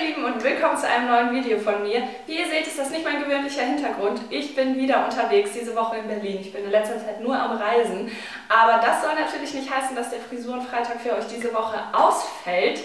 ihr Lieben und willkommen zu einem neuen Video von mir. Wie ihr seht, ist das nicht mein gewöhnlicher Hintergrund. Ich bin wieder unterwegs diese Woche in Berlin. Ich bin in letzter Zeit nur am Reisen. Aber das soll natürlich nicht heißen, dass der Frisurenfreitag für euch diese Woche ausfällt.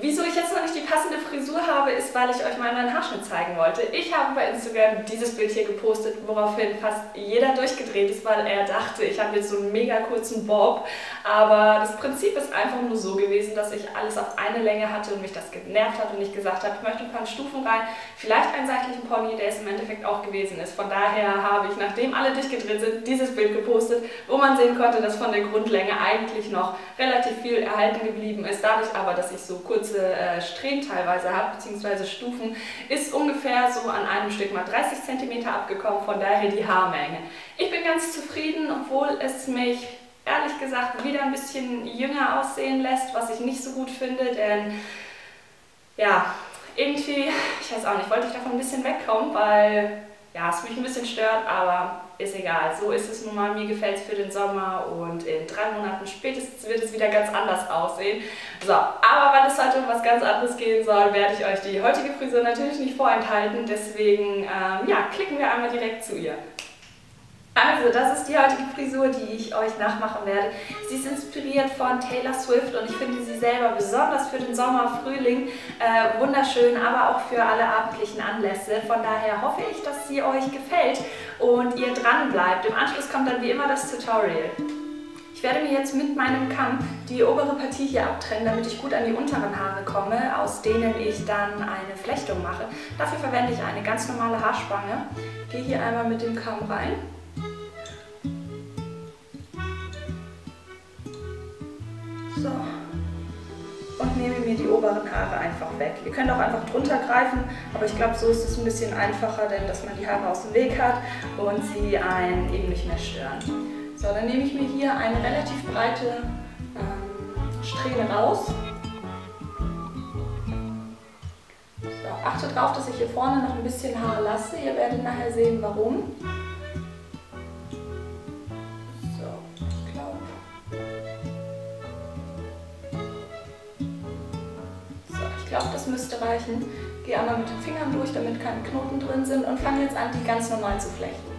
Wieso ich jetzt noch nicht die passende Frisur habe, ist, weil ich euch mal meinen Haarschnitt zeigen wollte. Ich habe bei Instagram dieses Bild hier gepostet, woraufhin fast jeder durchgedreht ist, weil er dachte, ich habe jetzt so einen mega kurzen Bob. Aber das Prinzip ist einfach nur so gewesen, dass ich alles auf eine Länge hatte und mich das genervt hat und ich gesagt habe, ich möchte ein paar Stufen rein, vielleicht einen seitlichen Pony, der es im Endeffekt auch gewesen ist. Von daher habe ich, nachdem alle durchgedreht sind, dieses Bild gepostet, wo man sehen konnte, dass von der Grundlänge eigentlich noch relativ viel erhalten geblieben ist. Dadurch aber, dass ich so kurz kurze äh, Strähnen teilweise habe, beziehungsweise Stufen, ist ungefähr so an einem Stück mal 30 cm abgekommen, von daher die Haarmenge. Ich bin ganz zufrieden, obwohl es mich ehrlich gesagt wieder ein bisschen jünger aussehen lässt, was ich nicht so gut finde, denn ja, irgendwie, ich weiß auch nicht, wollte ich davon ein bisschen wegkommen, weil ja, es mich ein bisschen stört, aber ist egal. So ist es nun mal. Mir gefällt es für den Sommer und in drei Monaten spätestens wird es wieder ganz anders aussehen. So, aber weil es heute um was ganz anderes gehen soll, werde ich euch die heutige Frisur natürlich nicht vorenthalten. Deswegen, ähm, ja, klicken wir einmal direkt zu ihr. Also, das ist die heutige Frisur, die ich euch nachmachen werde. Sie ist inspiriert von Taylor Swift und ich finde sie selber besonders für den Sommer, Frühling äh, wunderschön, aber auch für alle abendlichen Anlässe. Von daher hoffe ich, dass sie euch gefällt und ihr dran bleibt. Im Anschluss kommt dann wie immer das Tutorial. Ich werde mir jetzt mit meinem Kamm die obere Partie hier abtrennen, damit ich gut an die unteren Haare komme, aus denen ich dann eine Flechtung mache. Dafür verwende ich eine ganz normale Haarspange. Gehe hier einmal mit dem Kamm rein So. Und nehme mir die oberen Haare einfach weg. Ihr könnt auch einfach drunter greifen, aber ich glaube, so ist es ein bisschen einfacher, denn dass man die Haare aus dem Weg hat und sie einen eben nicht mehr stören. So, dann nehme ich mir hier eine relativ breite ähm, Strähne raus. So, achtet darauf, dass ich hier vorne noch ein bisschen Haare lasse. Ihr werdet nachher sehen, warum. Glaube, das müsste reichen. Gehe einmal mit den Fingern durch, damit keine Knoten drin sind und fange jetzt an, die ganz normal zu flechten.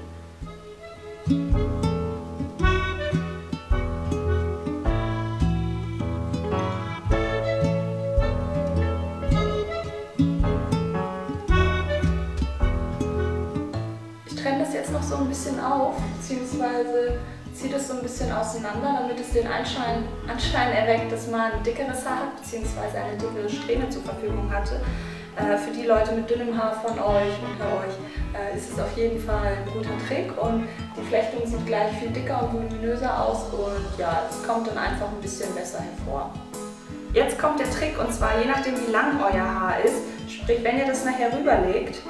Ich trenne das jetzt noch so ein bisschen auf, beziehungsweise ziehe das so ein bisschen auseinander, damit es den Anschein, Anschein erweckt, dass man dickeres Haar hat, beziehungsweise eine dickere Strähne zur Verfügung hatte. Äh, für die Leute mit dünnem Haar von euch, unter euch, äh, ist es auf jeden Fall ein guter Trick und die Flechtung sieht gleich viel dicker und voluminöser aus und ja, es kommt dann einfach ein bisschen besser hervor. Jetzt kommt der Trick und zwar je nachdem wie lang euer Haar ist, sprich wenn ihr das nachher rüberlegt,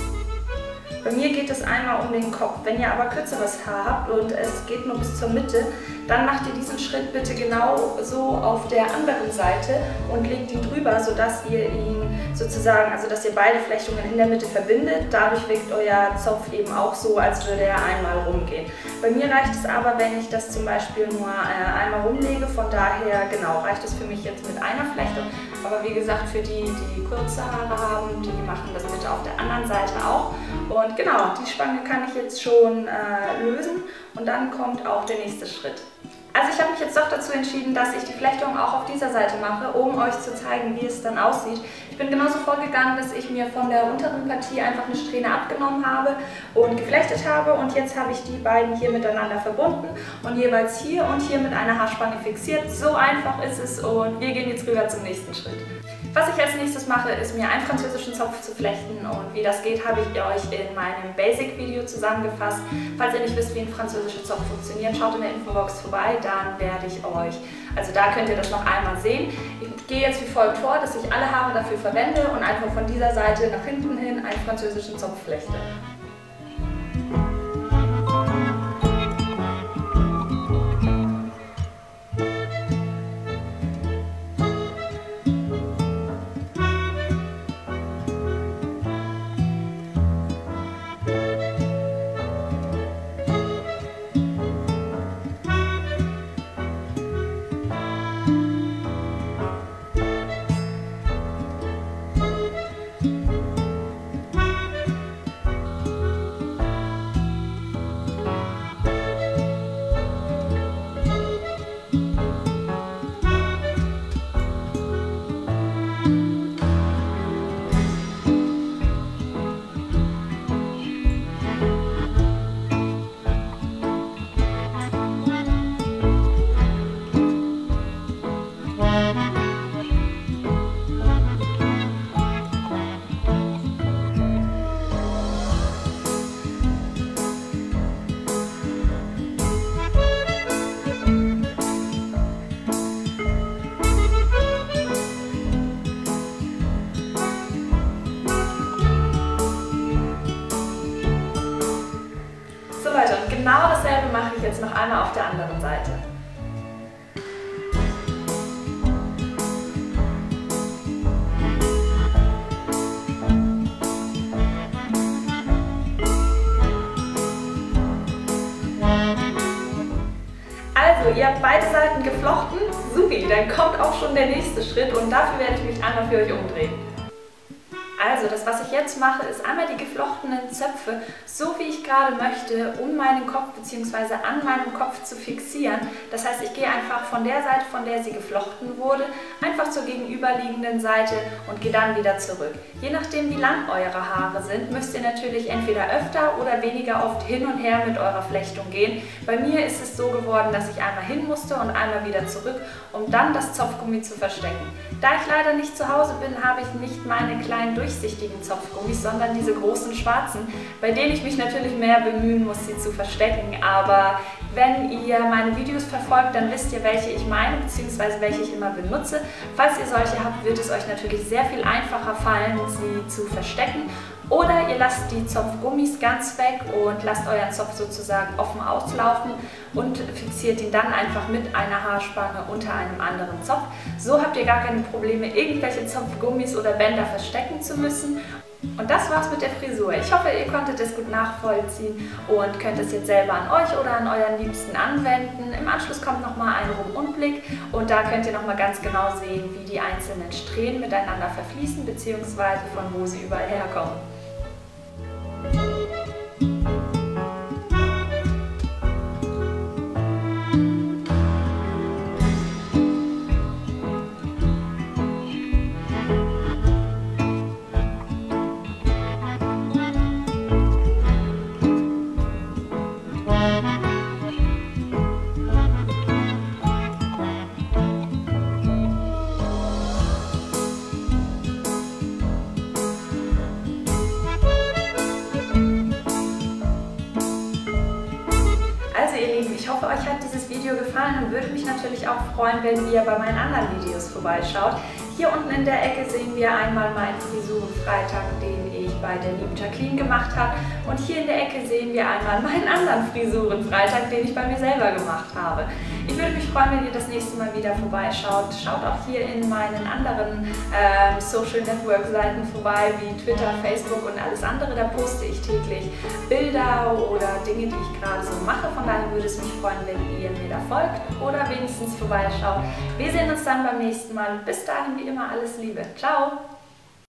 bei mir geht es einmal um den Kopf. Wenn ihr aber kürzeres Haar habt und es geht nur bis zur Mitte, dann macht ihr diesen Schritt bitte genau so auf der anderen Seite und legt ihn drüber, sodass ihr ihn sozusagen, also dass ihr beide Flechtungen in der Mitte verbindet. Dadurch wirkt euer Zopf eben auch so, als würde er einmal rumgehen. Bei mir reicht es aber, wenn ich das zum Beispiel nur äh, einmal rumlege. Von daher, genau, reicht es für mich jetzt mit einer Flechtung. Aber wie gesagt, für die, die kurze Haare haben, die machen das bitte auf der anderen Seite auch. Und genau, die Spange kann ich jetzt schon äh, lösen und dann kommt auch der nächste Schritt. Also ich habe mich jetzt doch dazu entschieden, dass ich die Flechtung auch auf dieser Seite mache, um euch zu zeigen, wie es dann aussieht. Ich bin genauso vorgegangen, dass ich mir von der unteren Partie einfach eine Strähne abgenommen habe und geflechtet habe und jetzt habe ich die beiden hier miteinander verbunden und jeweils hier und hier mit einer Haarspange fixiert. So einfach ist es und wir gehen jetzt rüber zum nächsten Schritt. Was ich als nächstes mache, ist mir einen französischen Zopf zu flechten und wie das geht, habe ich euch in meinem Basic-Video zusammengefasst. Falls ihr nicht wisst, wie ein französischer Zopf funktioniert, schaut in der Infobox vorbei, dann werde ich euch, also da könnt ihr das noch einmal sehen. Ich gehe jetzt wie folgt vor, dass ich alle Haare dafür verwende und einfach von dieser Seite nach hinten hin einen französischen Zopf flechte. Jetzt noch einmal auf der anderen Seite. Also, ihr habt beide Seiten geflochten. Supi, dann kommt auch schon der nächste Schritt und dafür werde ich mich einmal für euch umdrehen. Also das, was ich jetzt mache, ist einmal die geflochtenen Zöpfe, so wie ich gerade möchte, um meinen Kopf bzw. an meinem Kopf zu fixieren. Das heißt, ich gehe einfach von der Seite, von der sie geflochten wurde, einfach zur gegenüberliegenden Seite und gehe dann wieder zurück. Je nachdem, wie lang eure Haare sind, müsst ihr natürlich entweder öfter oder weniger oft hin und her mit eurer Flechtung gehen. Bei mir ist es so geworden, dass ich einmal hin musste und einmal wieder zurück, um dann das Zopfgummi zu verstecken. Da ich leider nicht zu Hause bin, habe ich nicht meine kleinen Durchsichten durchsichtigen Zopfgummis, sondern diese großen schwarzen, bei denen ich mich natürlich mehr bemühen muss, sie zu verstecken. Aber wenn ihr meine Videos verfolgt, dann wisst ihr, welche ich meine, beziehungsweise welche ich immer benutze. Falls ihr solche habt, wird es euch natürlich sehr viel einfacher fallen, sie zu verstecken. Oder ihr lasst die Zopfgummis ganz weg und lasst euren Zopf sozusagen offen auslaufen und fixiert ihn dann einfach mit einer Haarspange unter einem anderen Zopf. So habt ihr gar keine Probleme, irgendwelche Zopfgummis oder Bänder verstecken zu müssen. Und das war's mit der Frisur. Ich hoffe, ihr konntet es gut nachvollziehen und könnt es jetzt selber an euch oder an euren Liebsten anwenden. Im Anschluss kommt nochmal ein Rum- und und da könnt ihr nochmal ganz genau sehen, wie die einzelnen Strähnen miteinander verfließen bzw. von wo sie überall herkommen. Euch hat dieses Video gefallen und würde mich natürlich auch freuen, wenn ihr bei meinen anderen Videos vorbeischaut. Hier unten in der Ecke sehen wir einmal meinen Frisurenfreitag, den ich bei der lieben Jacqueline gemacht habe. Und hier in der Ecke sehen wir einmal meinen anderen Frisurenfreitag, den ich bei mir selber gemacht habe. Ich würde mich freuen, wenn ihr das nächste Mal wieder vorbeischaut. Schaut auch hier in meinen anderen äh, Social Network Seiten vorbei, wie Twitter, Facebook und alles andere. Da poste ich täglich Bilder oder Dinge, die ich gerade so mache. Von daher würde es mich freuen, wenn ihr mir da folgt oder wenigstens vorbeischaut. Wir sehen uns dann beim nächsten Mal. Bis dahin, wie immer, alles Liebe. Ciao!